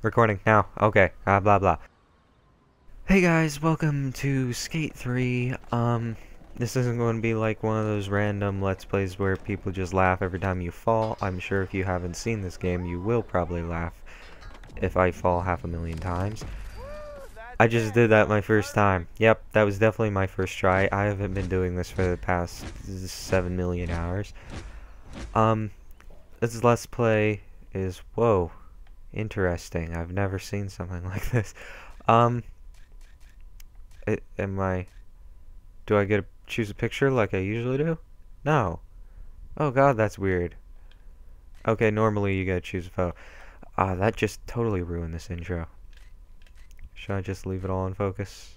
Recording now. Okay. Uh, blah blah. Hey guys, welcome to Skate 3. Um, this isn't going to be like one of those random Let's Plays where people just laugh every time you fall. I'm sure if you haven't seen this game, you will probably laugh if I fall half a million times. I just did that my first time. Yep, that was definitely my first try. I haven't been doing this for the past 7 million hours. Um, this Let's Play is, whoa, interesting. I've never seen something like this. Um, it, am I, do I get to choose a picture like I usually do? No. Oh god, that's weird. Okay, normally you gotta choose a photo. Ah, that just totally ruined this intro. Should I just leave it all in focus?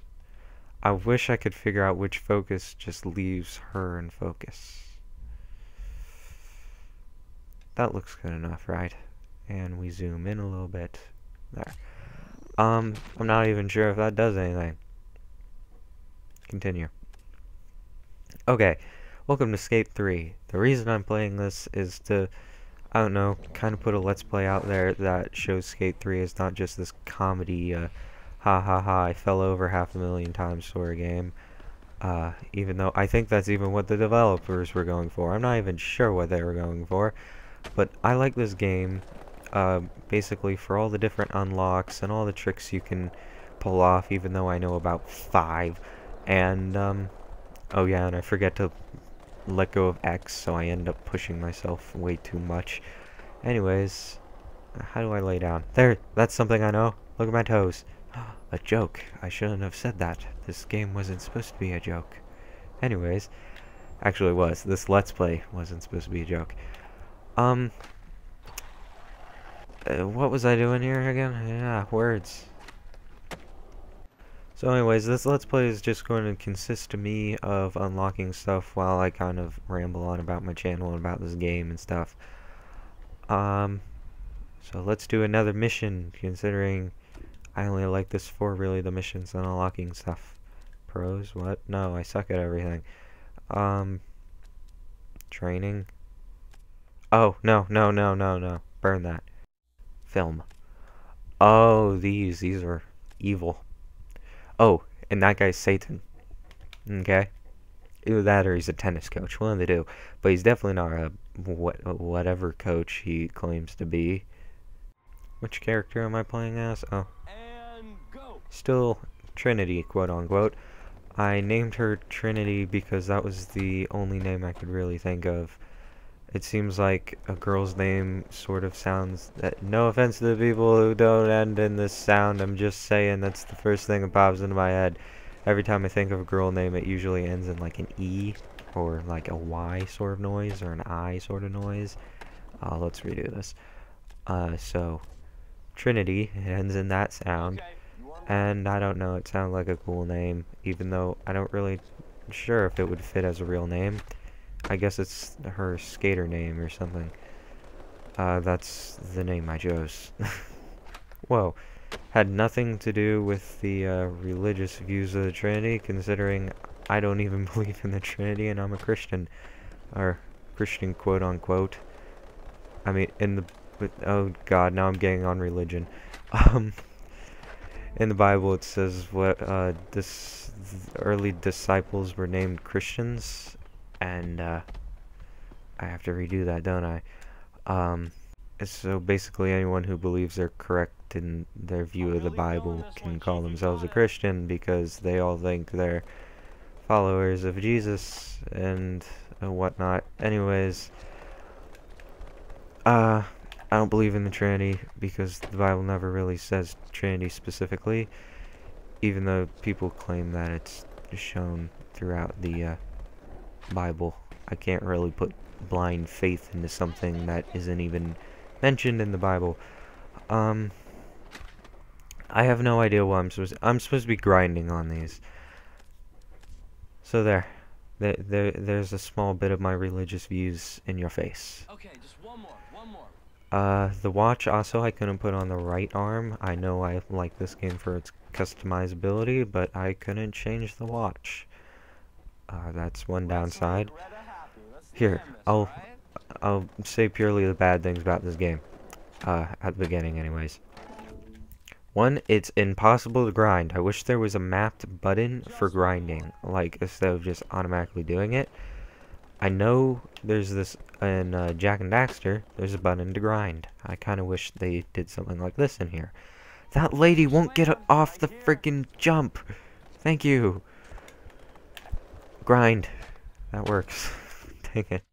I wish I could figure out which focus just leaves her in focus. That looks good enough, right? And we zoom in a little bit. There. Um, I'm not even sure if that does anything. Continue. Okay, welcome to Skate 3. The reason I'm playing this is to, I don't know, kind of put a Let's Play out there that shows Skate 3 is not just this comedy, uh, ha ha ha, I fell over half a million times for a game. Uh, even though I think that's even what the developers were going for. I'm not even sure what they were going for. But I like this game, uh, basically for all the different unlocks and all the tricks you can pull off, even though I know about five. And, um, oh yeah, and I forget to let go of X, so I end up pushing myself way too much. Anyways, how do I lay down? There, that's something I know. Look at my toes. A joke. I shouldn't have said that. This game wasn't supposed to be a joke. Anyways, actually was. This Let's Play wasn't supposed to be a joke. Um, uh, what was I doing here again? Yeah, words. So anyways, this Let's Play is just going to consist to me of unlocking stuff while I kind of ramble on about my channel and about this game and stuff. Um, so let's do another mission, considering I only like this for really the missions and unlocking stuff. Pros? What? No, I suck at everything. Um, training. Oh, no, no, no, no, no. Burn that. Film. Oh, these. These are evil. Oh, and that guy's Satan. Okay? Either that or he's a tennis coach. One of the two. But he's definitely not a what whatever coach he claims to be. Which character am I playing as? Oh. Still Trinity, quote unquote. I named her Trinity because that was the only name I could really think of. It seems like a girl's name sort of sounds that no offense to the people who don't end in this sound, I'm just saying that's the first thing that pops into my head. Every time I think of a girl name it usually ends in like an E or like a Y sort of noise or an I sort of noise. Uh, let's redo this. Uh, so Trinity ends in that sound. And I don't know, it sounds like a cool name, even though I don't really sure if it would fit as a real name. I guess it's her skater name or something. Uh, that's the name I chose. Whoa. Had nothing to do with the uh, religious views of the Trinity, considering I don't even believe in the Trinity and I'm a Christian. Or, Christian quote unquote. I mean, in the... Oh god, now I'm getting on religion. Um in the Bible it says what uh, this early disciples were named Christians, and uh, I have to redo that, don't I? Um, so basically, anyone who believes they're correct in their view of the Bible can call themselves a Christian because they all think they're followers of Jesus and uh, whatnot. Anyways, uh, I don't believe in the Trinity because the Bible never really says Trinity specifically, even though people claim that it's shown throughout the uh, Bible. I can't really put blind faith into something that isn't even mentioned in the Bible. Um, I have no idea what I'm supposed. To, I'm supposed to be grinding on these. So there, there, there, there's a small bit of my religious views in your face. Okay, just one more, one more. Uh, the watch also I couldn't put on the right arm. I know I like this game for its customizability, but I couldn't change the watch. Uh, that's one downside. Here, I'll I'll say purely the bad things about this game. Uh, at the beginning anyways. One, it's impossible to grind. I wish there was a mapped button for grinding, like, instead of just automatically doing it. I know there's this, in uh, Jak and Daxter, there's a button to grind. I kind of wish they did something like this in here. That lady won't get off the freaking jump! Thank you! Grind. That works. Take it.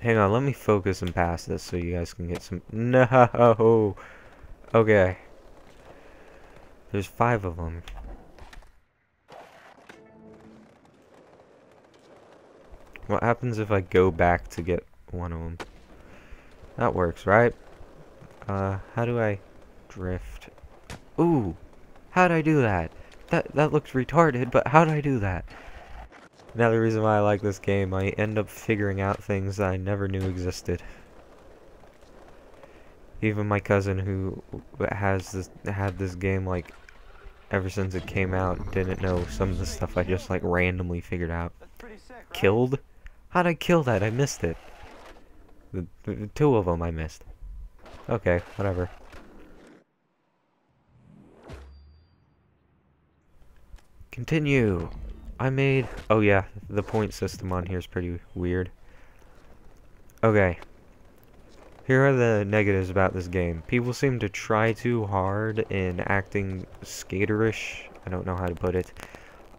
Hang on, let me focus and pass this so you guys can get some- No! Okay. There's five of them. What happens if I go back to get one of them? That works, right? Uh, how do I drift? Ooh! How'd I do that? That that looks retarded, but how'd I do that? Another reason why I like this game, I end up figuring out things that I never knew existed. Even my cousin who has this had this game like ever since it came out didn't know some of the stuff I just like randomly figured out. Killed? How'd I kill that? I missed it. The, the two of them I missed. Okay, whatever. Continue. I made... Oh yeah, the point system on here is pretty weird. Okay. Here are the negatives about this game. People seem to try too hard in acting skaterish. I don't know how to put it.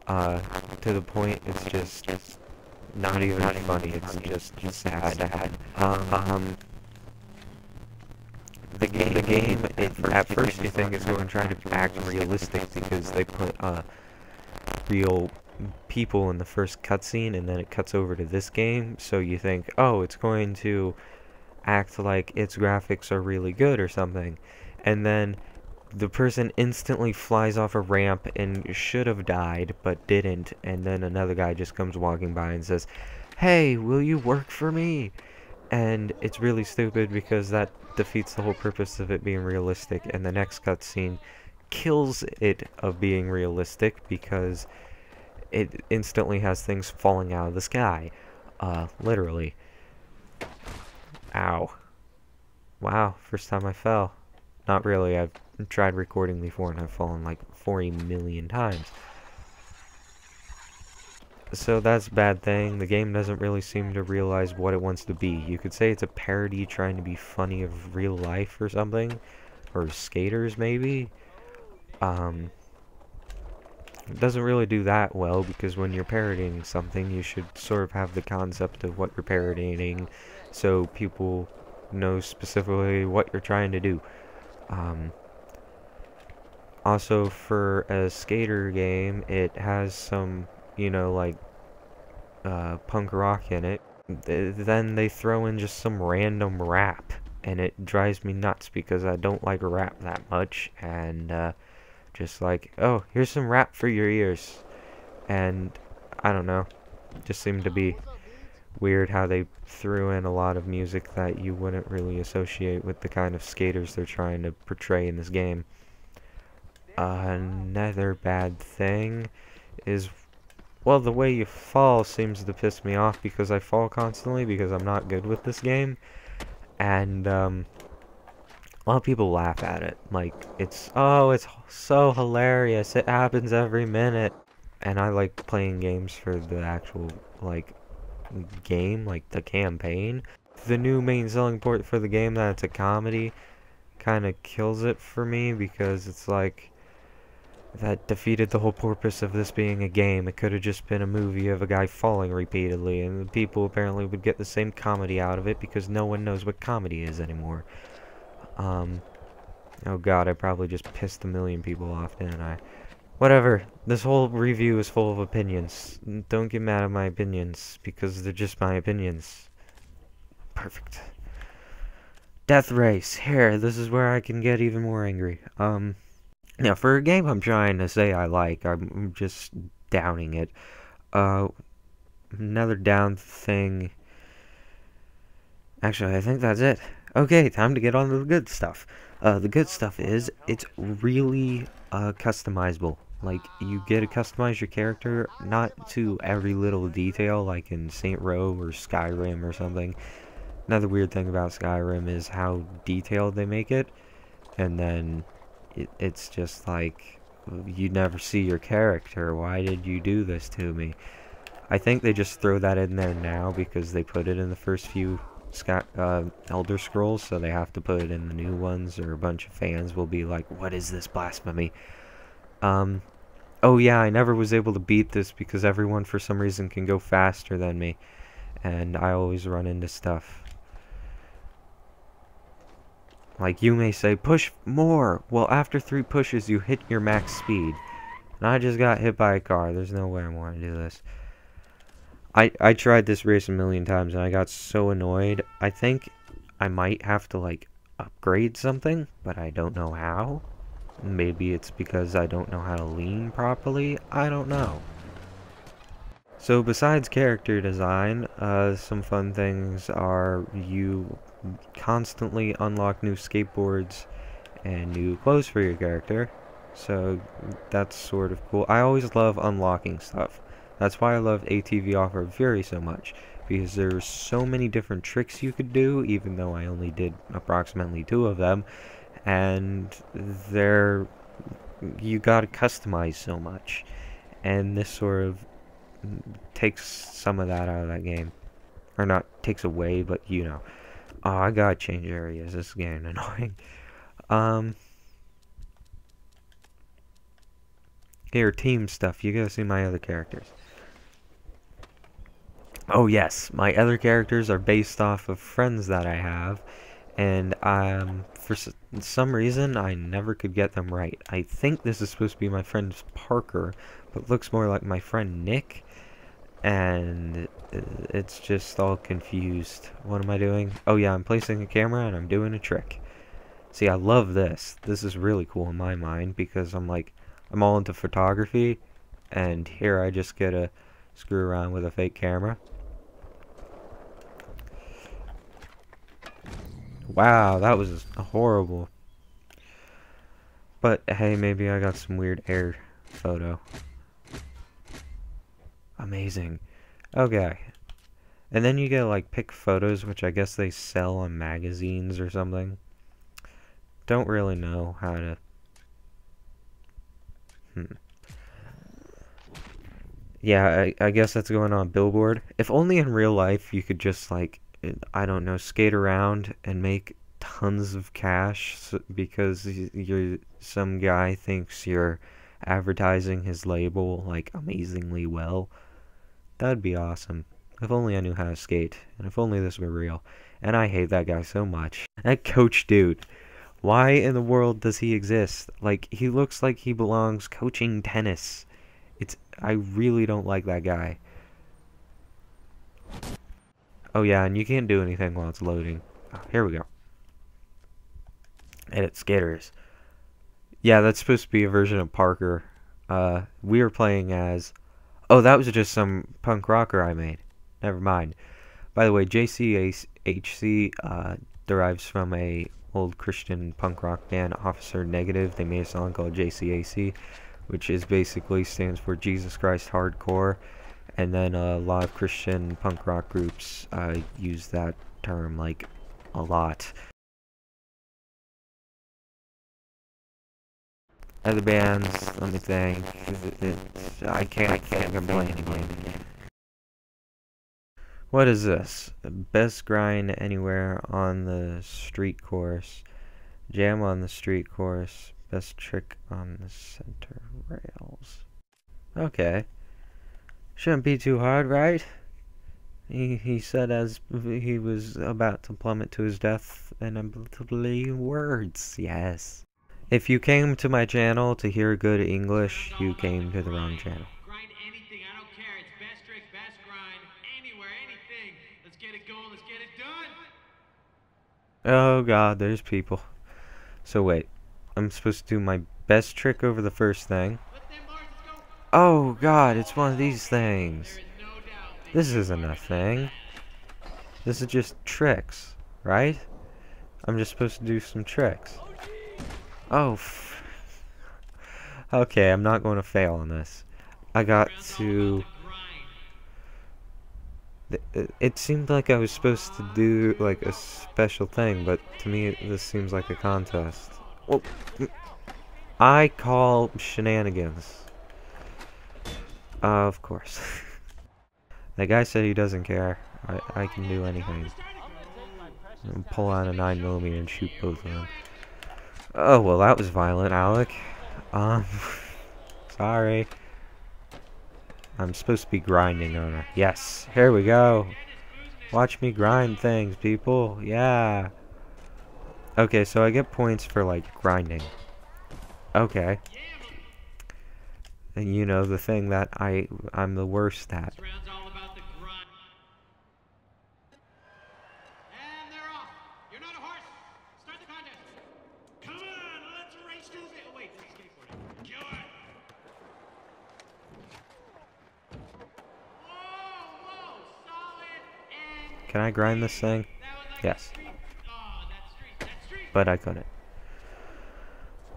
Uh, to the point it's just not even funny. It's just sad. Um, um the game, the game it, at first you think is going to try to act realistic because they put uh, real people in the first cutscene and then it cuts over to this game. So you think oh it's going to act like its graphics are really good or something. And then the person instantly flies off a ramp and should have died but didn't. And then another guy just comes walking by and says hey will you work for me? And it's really stupid because that defeats the whole purpose of it being realistic. And the next cutscene kills it of being realistic because it instantly has things falling out of the sky. Uh, literally. Ow. Wow, first time I fell. Not really, I've tried recording before and I've fallen like 40 million times. So that's a bad thing. The game doesn't really seem to realize what it wants to be. You could say it's a parody trying to be funny of real life or something. Or skaters, maybe. Um, it doesn't really do that well because when you're parodying something, you should sort of have the concept of what you're parodying so people know specifically what you're trying to do. Um, also, for a skater game, it has some, you know, like, uh, punk rock in it. Th then they throw in just some random rap, and it drives me nuts because I don't like rap that much, and, uh, just like, oh, here's some rap for your ears. And, I don't know, just seemed to be weird how they threw in a lot of music that you wouldn't really associate with the kind of skaters they're trying to portray in this game. Another bad thing is, well, the way you fall seems to piss me off because I fall constantly because I'm not good with this game. And, um, a lot of people laugh at it. Like, it's, oh, it's so hilarious. It happens every minute. And I like playing games for the actual, like, game, like the campaign. The new main selling point for the game that it's a comedy kind of kills it for me because it's like that defeated the whole purpose of this being a game. It could have just been a movie of a guy falling repeatedly and the people apparently would get the same comedy out of it because no one knows what comedy is anymore. Um, oh god, I probably just pissed a million people off, didn't I? Whatever, this whole review is full of opinions. Don't get mad at my opinions, because they're just my opinions. Perfect. Death Race, here, this is where I can get even more angry. Um, now, for a game I'm trying to say I like, I'm just downing it. Uh, another down thing... Actually, I think that's it. Okay, time to get on to the good stuff. Uh, the good stuff is, it's really uh, customizable. Like, you get to customize your character, not to every little detail, like in Saint Row or Skyrim or something. Another weird thing about Skyrim is how detailed they make it. And then, it, it's just like you never see your character. Why did you do this to me? I think they just throw that in there now because they put it in the first few uh, Elder Scrolls, so they have to put it in the new ones, or a bunch of fans will be like, "What is this blasphemy?" Um, oh yeah, I never was able to beat this because everyone for some reason can go faster than me, and I always run into stuff. Like you may say, push more. Well, after three pushes, you hit your max speed. And I just got hit by a car. There's no way I want to do this. I, I tried this race a million times and I got so annoyed. I think I might have to like upgrade something, but I don't know how. Maybe it's because I don't know how to lean properly. I don't know. So besides character design, uh, some fun things are you constantly unlock new skateboards and new clothes for your character. So that's sort of cool. I always love unlocking stuff. That's why I love ATV Off-Road so much. Because there's so many different tricks you could do, even though I only did approximately two of them. And they're... You gotta customize so much. And this sort of takes some of that out of that game. Or not takes away, but you know. Oh, I gotta change areas. This is getting annoying. Um... Here, team stuff. You gotta see my other characters. Oh yes, my other characters are based off of friends that I have, and um, for some reason I never could get them right. I think this is supposed to be my friend Parker, but looks more like my friend Nick, and it's just all confused. What am I doing? Oh yeah, I'm placing a camera and I'm doing a trick. See, I love this. This is really cool in my mind because I'm like, I'm all into photography, and here I just get to screw around with a fake camera. Wow, that was horrible. But hey, maybe I got some weird air photo. Amazing. Okay. And then you get like pick photos, which I guess they sell on magazines or something. Don't really know how to... Hmm. Yeah, I, I guess that's going on Billboard. If only in real life you could just like I don't know, skate around and make tons of cash because you're some guy thinks you're advertising his label like amazingly well. That'd be awesome. If only I knew how to skate, and if only this were real. And I hate that guy so much. That coach dude. Why in the world does he exist? Like, he looks like he belongs coaching tennis. It's, I really don't like that guy. Oh yeah, and you can't do anything while it's loading. Oh, here we go. Edit skaters. Yeah, that's supposed to be a version of Parker. Uh, we were playing as... Oh, that was just some punk rocker I made. Never mind. By the way, JCHC uh, derives from a old Christian punk rock band, Officer Negative. They made a song called JCHC, which is basically stands for Jesus Christ Hardcore and then a lot of Christian punk rock groups uh, use that term like a lot. Other bands, let me think. It, it, I can't. I can't complain again. What is this? Best grind anywhere on the street course. Jam on the street course. Best trick on the center rails. Okay. Shouldn't be too hard, right? He, he said as he was about to plummet to his death inevitably words, yes. If you came to my channel to hear good English, you came to the wrong channel. Oh god, there's people. So wait, I'm supposed to do my best trick over the first thing. Oh god, it's one of these things. This isn't a thing. This is just tricks, right? I'm just supposed to do some tricks. Oh, Okay, I'm not going to fail on this. I got to... Uh, it seemed like I was supposed to do, like, a special thing, but to me, this seems like a contest. Oh, I call shenanigans. Of course. that guy said he doesn't care. I, I can do anything. Pull out a 9mm and shoot both of them. Oh, well that was violent, Alec. Um, sorry. I'm supposed to be grinding on her. Yes, here we go. Watch me grind things, people. Yeah. Okay, so I get points for, like, grinding. Okay. And you know, the thing that I, I'm the worst at. Can I grind this thing? Yes. But I couldn't.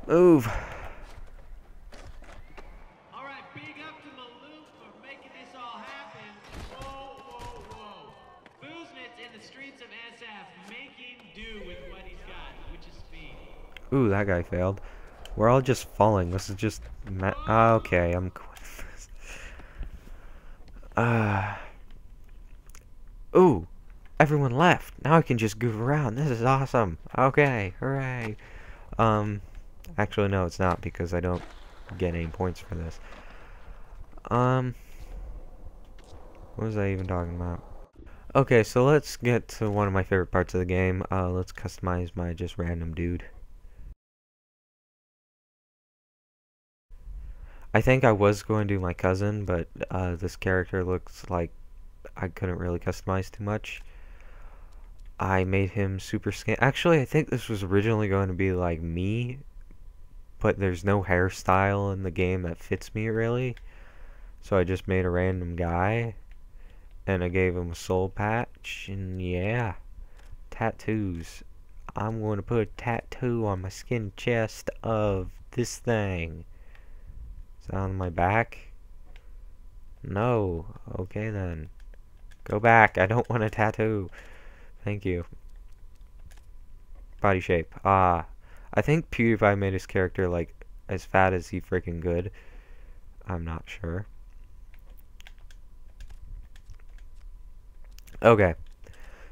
Move! That guy failed. We're all just falling. This is just... okay, I'm... Ah. uh, ooh! Everyone left. Now I can just goof around. This is awesome. Okay, hooray. Um, actually, no, it's not because I don't get any points for this. Um, what was I even talking about? Okay, so let's get to one of my favorite parts of the game. Uh, let's customize my just random dude. I think I was going to do my cousin, but uh, this character looks like I couldn't really customize too much. I made him super skin. Actually, I think this was originally going to be like me, but there's no hairstyle in the game that fits me really. So I just made a random guy, and I gave him a soul patch, and yeah, tattoos. I'm going to put a tattoo on my skin chest of this thing. On my back? No. Okay then. Go back. I don't want a tattoo. Thank you. Body shape. Ah. I think PewDiePie made his character, like, as fat as he freaking good. I'm not sure. Okay.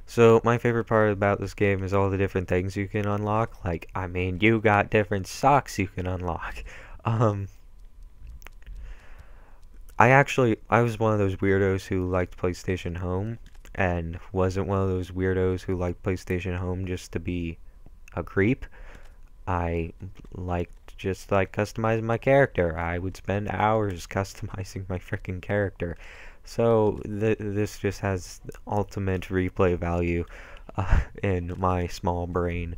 So, my favorite part about this game is all the different things you can unlock. Like, I mean, you got different socks you can unlock. Um, I actually, I was one of those weirdos who liked PlayStation Home and wasn't one of those weirdos who liked PlayStation Home just to be a creep. I liked just like customizing my character. I would spend hours customizing my freaking character. So th this just has ultimate replay value uh, in my small brain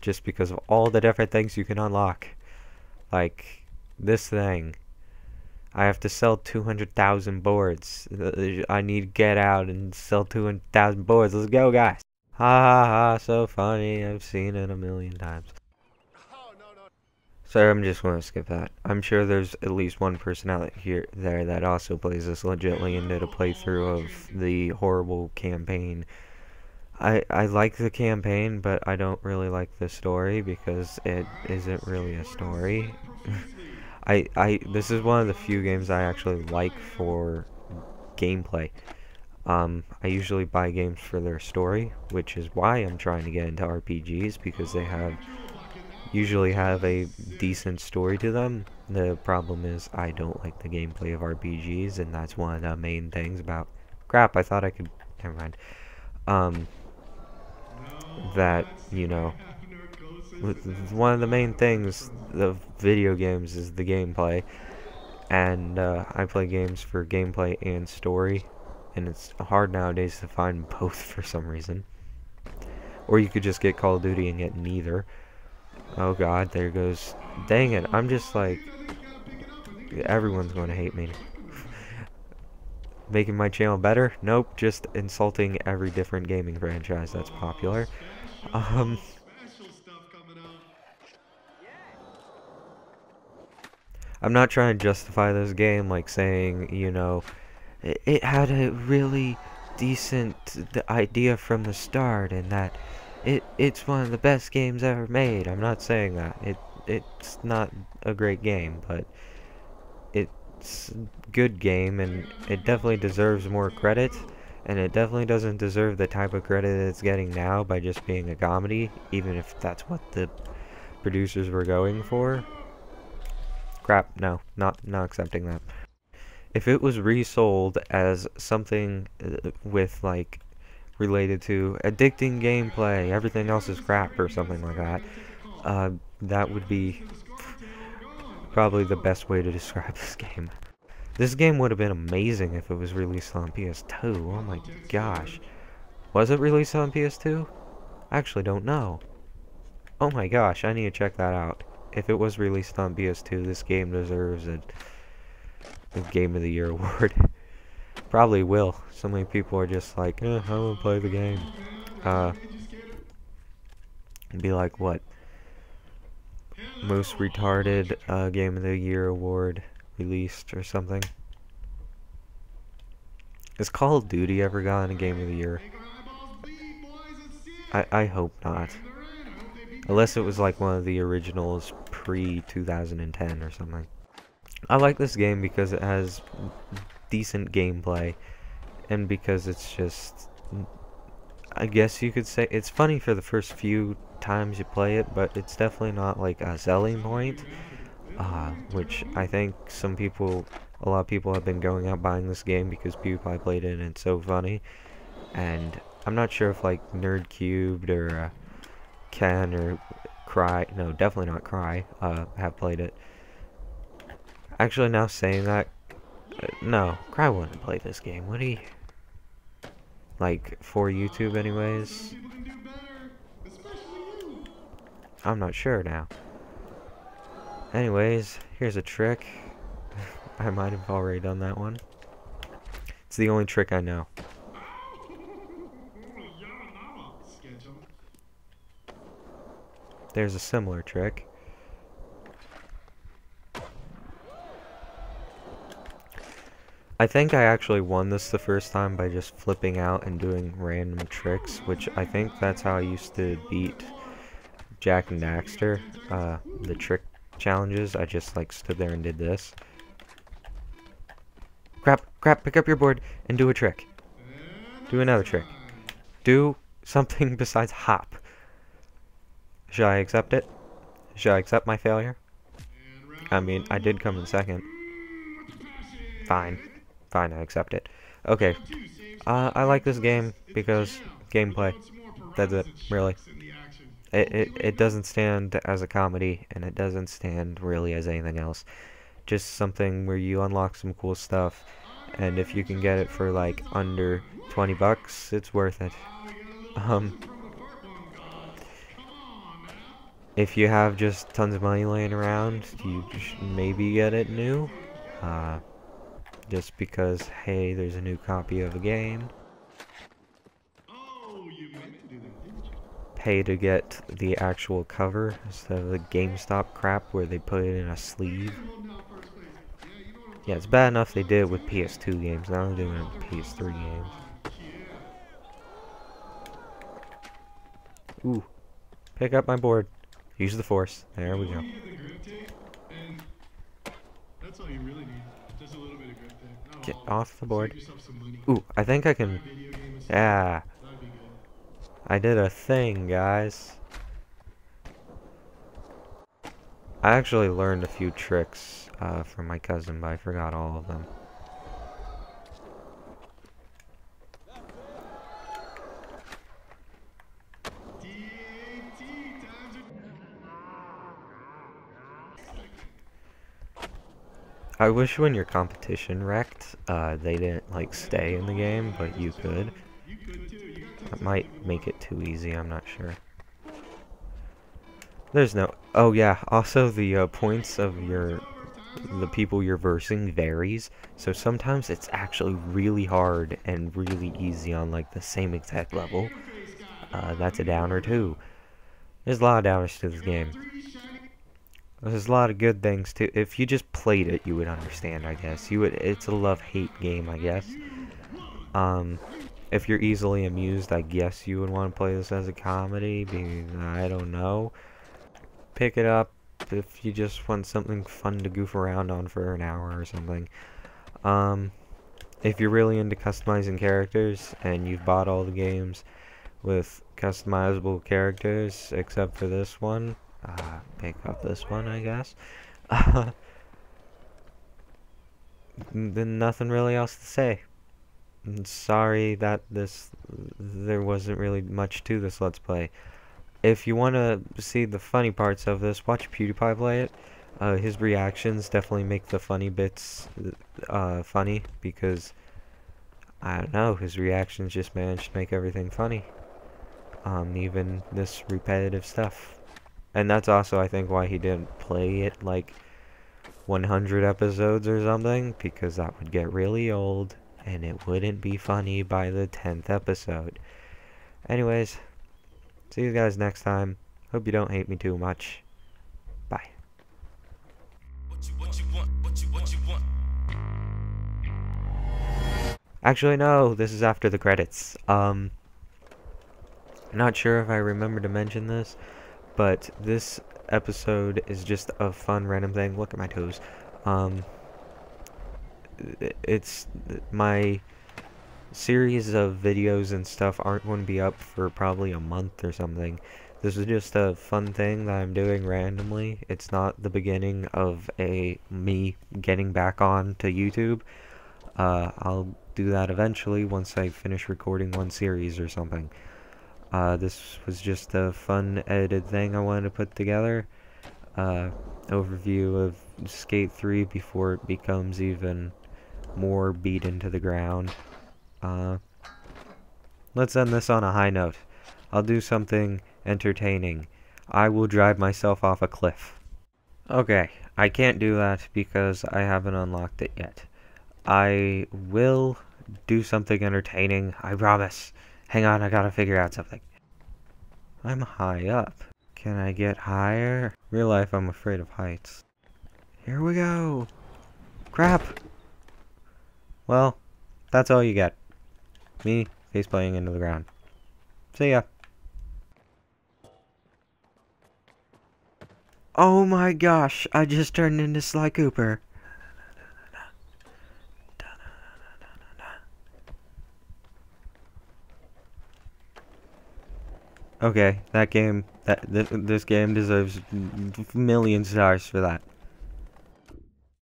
just because of all the different things you can unlock. Like this thing I have to sell 200,000 boards. Uh, I need to get out and sell 200,000 boards. Let's go, guys. Ha ha ha, so funny. I've seen it a million times. So I'm just going to skip that. I'm sure there's at least one person out here there that also plays this legitly and did a playthrough of the horrible campaign. I, I like the campaign, but I don't really like the story because it isn't really a story. I, I this is one of the few games I actually like for gameplay. Um, I usually buy games for their story, which is why I'm trying to get into RPGs because they have usually have a decent story to them. The problem is I don't like the gameplay of RPGs, and that's one of the main things about. Crap! I thought I could. Never mind. Um, that you know one of the main things of video games is the gameplay. And uh, I play games for gameplay and story. And it's hard nowadays to find both for some reason. Or you could just get Call of Duty and get neither. Oh god, there goes... Dang it, I'm just like... Everyone's going to hate me. Making my channel better? Nope, just insulting every different gaming franchise that's popular. Um... I'm not trying to justify this game like saying, you know, it, had a really decent idea from the start and that it it's one of the best games ever made. I'm not saying that. It it's not a great game, but it's a good game, and it definitely deserves more credit, and it definitely doesn't deserve the type of credit it's getting now by just being a comedy, even if that's what the producers were going for. Crap, no, not, not accepting that. If it was resold as something uh, with, like, related to addicting gameplay, everything else is crap or something like that, uh, that would be probably the best way to describe this game. This game would have been amazing if it was released on PS2. Oh my gosh. Was it released on PS2? I actually don't know. Oh my gosh, I need to check that out. If it was released on PS2, this game deserves a, a Game of the Year award. Probably will. So many people are just like, eh, I want to play the game. Uh, be like, what? Most retarded uh, Game of the Year award released or something. Has Call of Duty ever gotten a Game of the Year? I, I hope not. Unless it was like one of the originals pre-2010 or something. I like this game because it has decent gameplay and because it's just I guess you could say it's funny for the first few times you play it, but it's definitely not like a selling point. Uh, which I think some people, a lot of people have been going out buying this game because PewDiePie played it and it's so funny. And I'm not sure if like Nerd Cubed or uh, Ken or Cry, no, definitely not Cry, uh, have played it. Actually, now saying that, uh, no, Cry wouldn't play this game, would he? Like, for YouTube anyways? I'm not sure now. Anyways, here's a trick. I might have already done that one. It's the only trick I know. There's a similar trick. I think I actually won this the first time by just flipping out and doing random tricks, which I think that's how I used to beat Jak and Daxter, uh, the trick challenges. I just like stood there and did this. Crap, crap, pick up your board and do a trick. Do another trick. Do something besides hop. Should I accept it? Should I accept my failure? I mean, I did come in second. Fine. Fine, I accept it. Okay. Uh, I like this game because gameplay. That's it, really. It, it, it doesn't stand as a comedy, and it doesn't stand really as anything else. Just something where you unlock some cool stuff, and if you can get it for like under 20 bucks, it's worth it. Um, if you have just tons of money laying around, you maybe get it new. Uh, just because, hey, there's a new copy of a game. Pay to get the actual cover instead of the GameStop crap where they put it in a sleeve. Yeah, it's bad enough they did it with PS2 games, now they're doing it with PS3 games. Ooh. Pick up my board. Use the force. There we go. Get off the board. Ooh, I think I can... Yeah. I did a thing, guys. I actually learned a few tricks uh, from my cousin, but I forgot all of them. I wish when your competition wrecked, uh, they didn't, like, stay in the game, but you could. That might make it too easy, I'm not sure. There's no... Oh, yeah, also the uh, points of your... The people you're versing varies, so sometimes it's actually really hard and really easy on, like, the same exact level. Uh, that's a downer, too. There's a lot of downers to this game. There's a lot of good things too. If you just played it, you would understand, I guess. You would. It's a love-hate game, I guess. Um, if you're easily amused, I guess you would want to play this as a comedy. Because I don't know. Pick it up, if you just want something fun to goof around on for an hour or something. Um, if you're really into customizing characters and you've bought all the games with customizable characters except for this one, uh, pick up this one, I guess. then nothing really else to say. sorry that this there wasn't really much to this Let's Play. If you want to see the funny parts of this, watch PewDiePie play it. Uh, his reactions definitely make the funny bits uh, funny because I don't know, his reactions just managed to make everything funny. Um, even this repetitive stuff. And that's also, I think, why he didn't play it like 100 episodes or something, because that would get really old, and it wouldn't be funny by the 10th episode. Anyways, see you guys next time. Hope you don't hate me too much. Bye. Actually, no, this is after the credits. Um, not sure if I remember to mention this, but this episode is just a fun random thing. Look at my toes. Um, it's my series of videos and stuff aren't going to be up for probably a month or something. This is just a fun thing that I'm doing randomly. It's not the beginning of a me getting back on to YouTube. Uh, I'll do that eventually once I finish recording one series or something. Uh, this was just a fun edited thing I wanted to put together. Uh, overview of Skate 3 before it becomes even more beat into the ground. Uh, let's end this on a high note. I'll do something entertaining. I will drive myself off a cliff. Okay, I can't do that because I haven't unlocked it yet. I will do something entertaining, I promise. Hang on, I gotta figure out something. I'm high up. Can I get higher? Real life, I'm afraid of heights. Here we go! Crap! Well, that's all you get. Me, face playing into the ground. See ya. Oh my gosh, I just turned into Sly Cooper. Okay, that game, that this, this game deserves million stars for that.